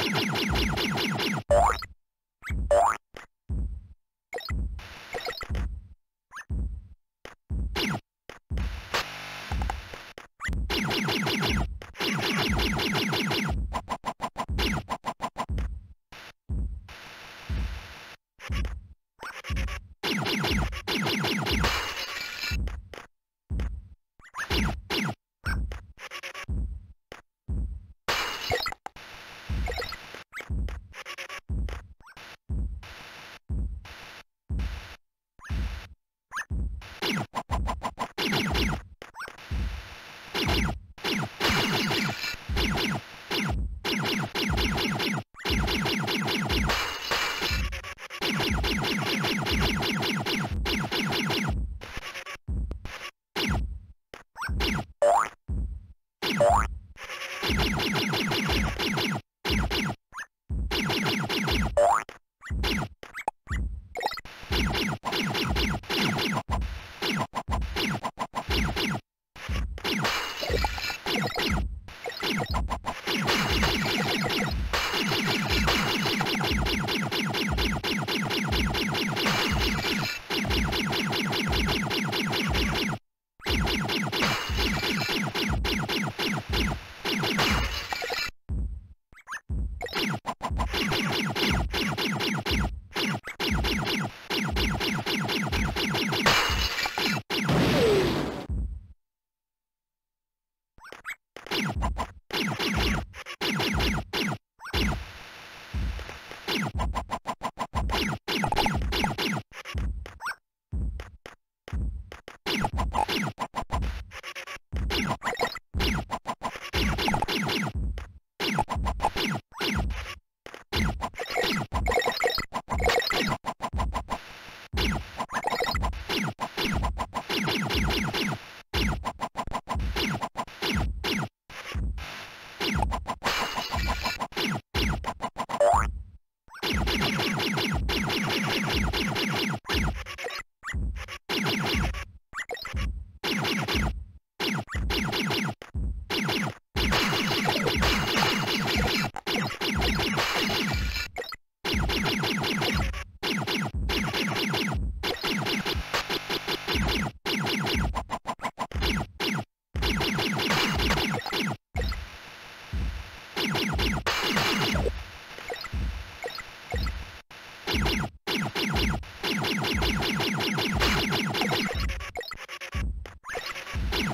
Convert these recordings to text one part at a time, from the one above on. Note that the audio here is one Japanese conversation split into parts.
Thank you. Thank you.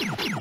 you